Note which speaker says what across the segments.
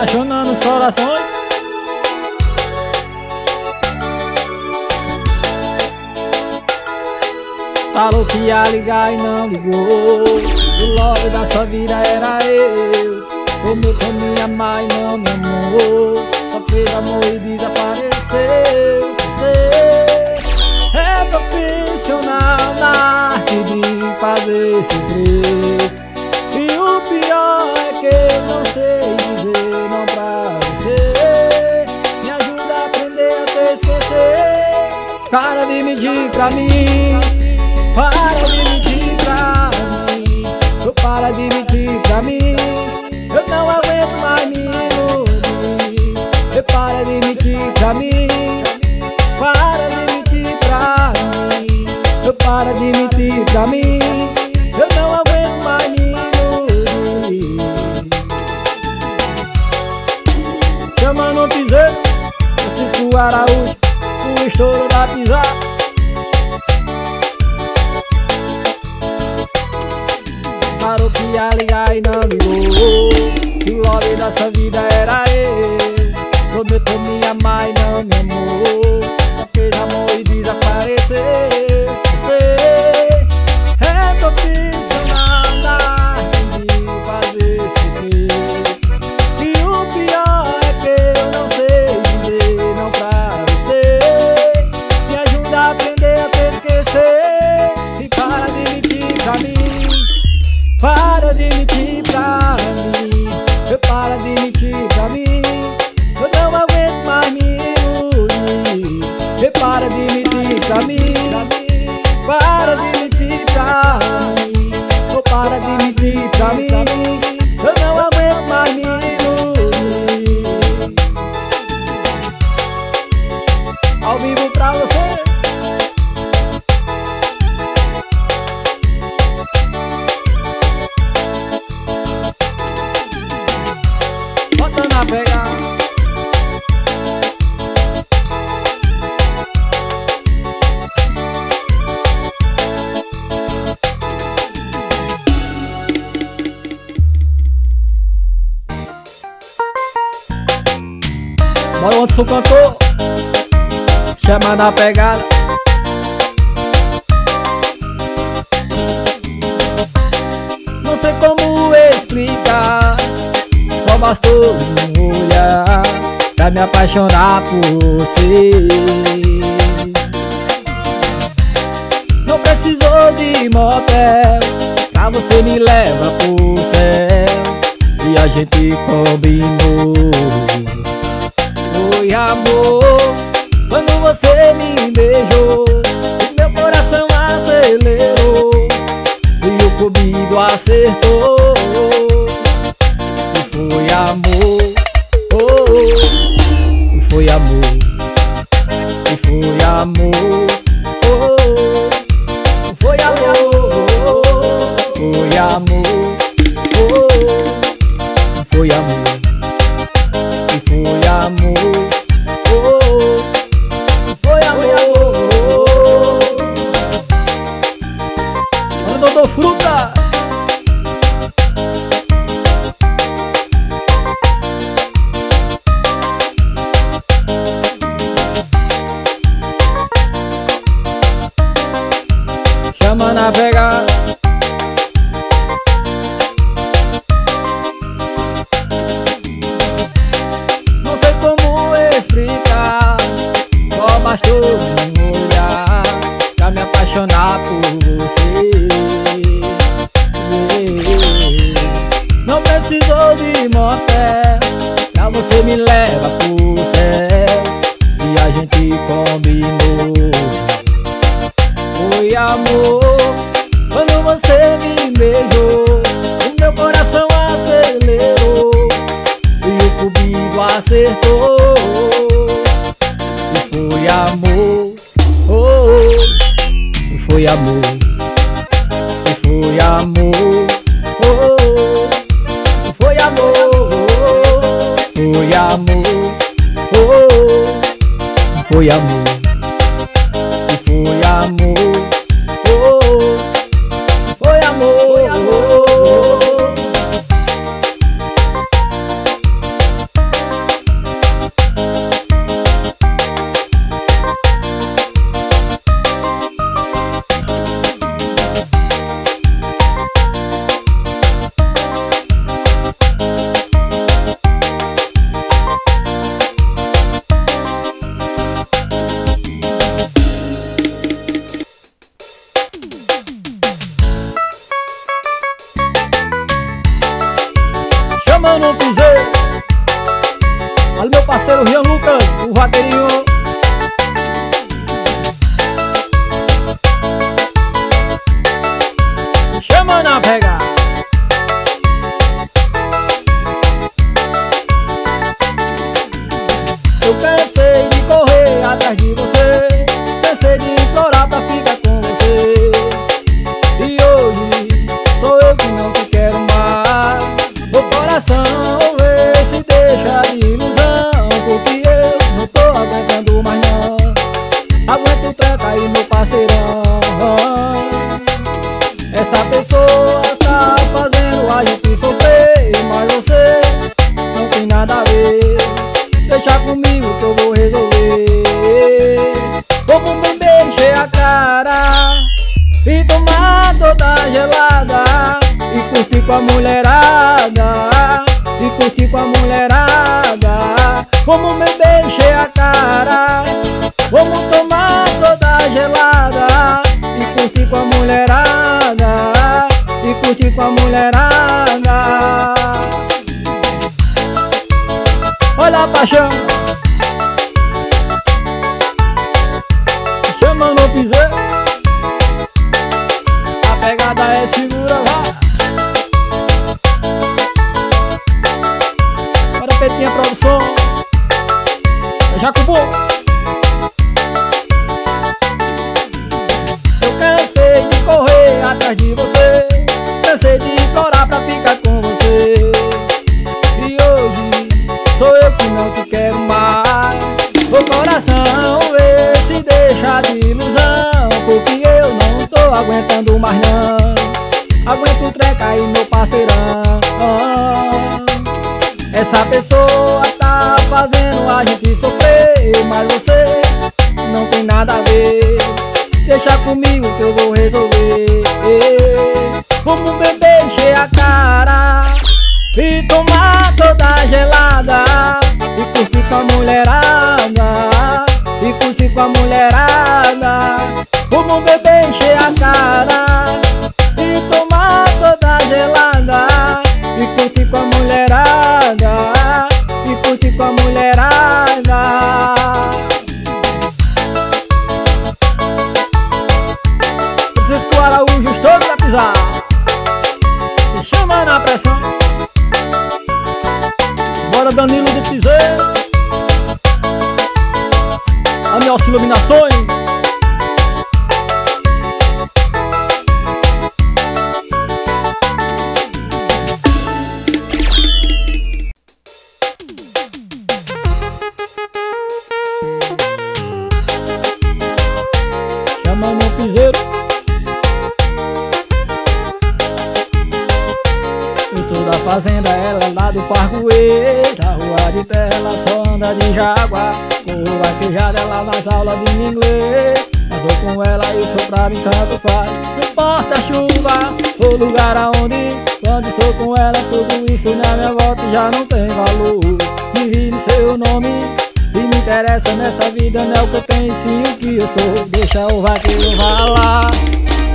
Speaker 1: Apaixonando os corações. Falou que ia ligar e não ligou. O love da sua vida era eu. Prometeu me amar e não me amou. Só fez amor e desapareceu. Você é profissional na arte de fazer sofrer Para de mentir pra mim. Para de mentir pra mim. Para de mentir Parou que ia ligar e não ligou. Que o love dessa vida era eu. Prometeu me amar e não me amou. Fez amor e desapareceu Onde sou cantor Chama na pegada. Não sei como explicar Só bastou um olhar Pra me apaixonar por você. Não precisou de motel Pra você me levar pro céu E a gente combinou Foi amor. Quando você me beijou Meu coração acelerou E o comigo acertou. E foi amor Dodô Fruta. Chama na pegada Não sei como explicar. Só bastou acertou E foi amor oh, oh. E foi amor Essa Produção Jacobo Eu cansei de correr atrás de você. Cansei de implorar pra ficar com você. E hoje sou eu que não te quero mais. O coração vê se deixa de ilusão Porque eu não tô aguentando mais não. Aguento treca aí meu parceirão Essa pessoa tá fazendo a gente sofrer Mas você não tem nada a ver. Deixa comigo que eu vou resolver. Vamos beber, encher a cara E tomar toda gelada E curtir com a mulherada Danilo do Piseiro. A minha iluminações fazenda, ela é lá do Parcoê Da rua de terra, só anda de jaguar Corro vaquejada, ela nas aulas de inglês Mas vou com ela, isso pra mim tanto faz. Não importa chuva, ou lugar aonde Quando estou com ela, tudo isso na minha volta já não tem valor. Me vi no seu nome e me interessa nessa vida não é o que eu tenho, sim o que eu sou. Deixa o vaqueiro falar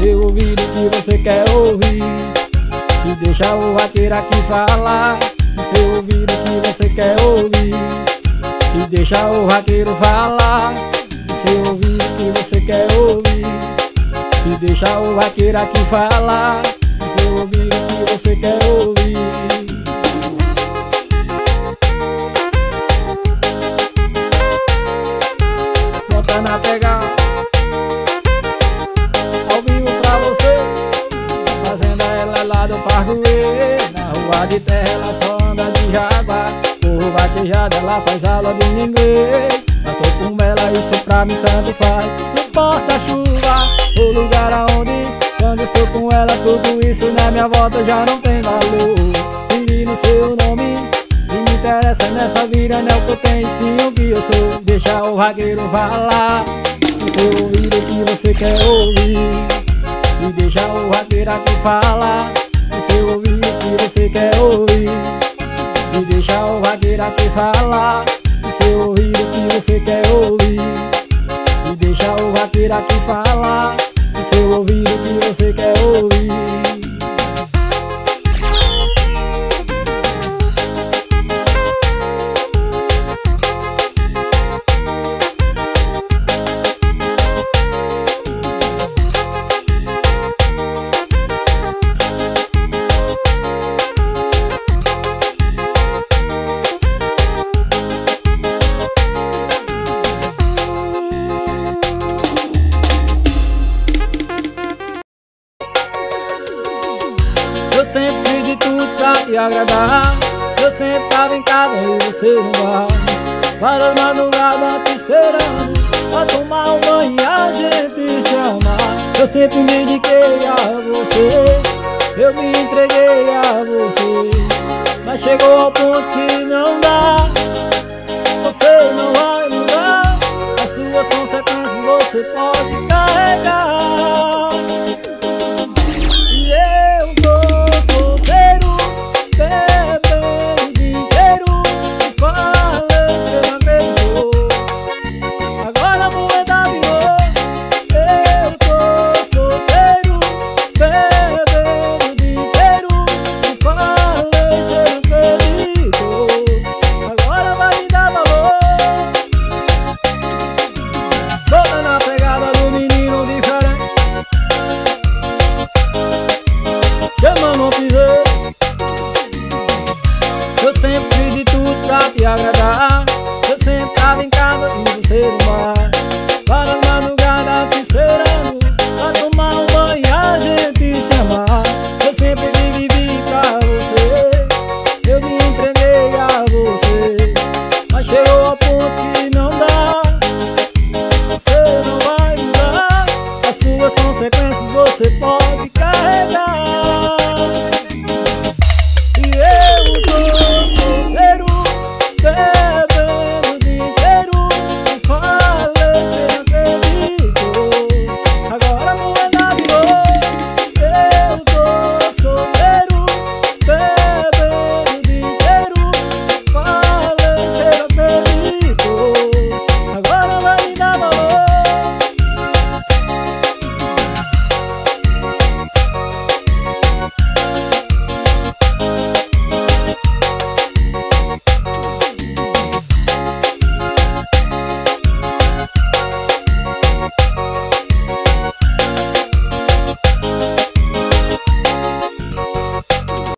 Speaker 1: Seu ouvido que você quer ouvir E deixa o vaqueiro aqui falar No seu ouvido que você quer ouvir. E deixa o vaqueiro falar No seu ouvido que você quer ouvir. E deixa o vaqueiro aqui falar No seu ouvido que você quer ouvir tanto faz. Não importa a chuva, o lugar aonde Quando estou com ela tudo isso na minha volta já não tem valor. Vivi no seu nome me interessa nessa vida não é o que eu tenho, sim o que eu sou. Deixa o vaqueiro falar seu ouvido que você quer ouvir. E deixa o vaqueiro aqui falar seu ouvido que você quer ouvir. E deixa o vaqueiro aqui falar seu ouvido que Eu sempre me dediquei a você. Eu me entreguei a você. Mas chegou ao ponto que não dá. Você não vai mudar. As suas consequências você pode carregar. te agradar. Eu sentado em casa de você no mar Para a madrugada te esperando. Pra tomar um banho e a gente se amar. Eu sempre me vivi pra você. Eu me entreguei a você. Mas chegou a ponto que não dá Você não vai mudar. As suas consequências você pode carregar.